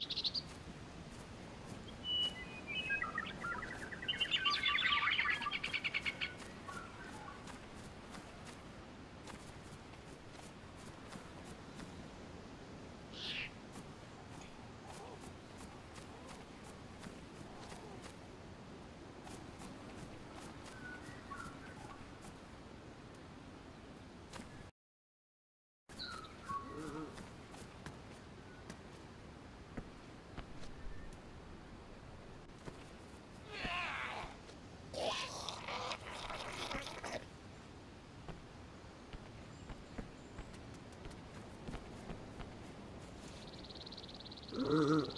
you Ugh.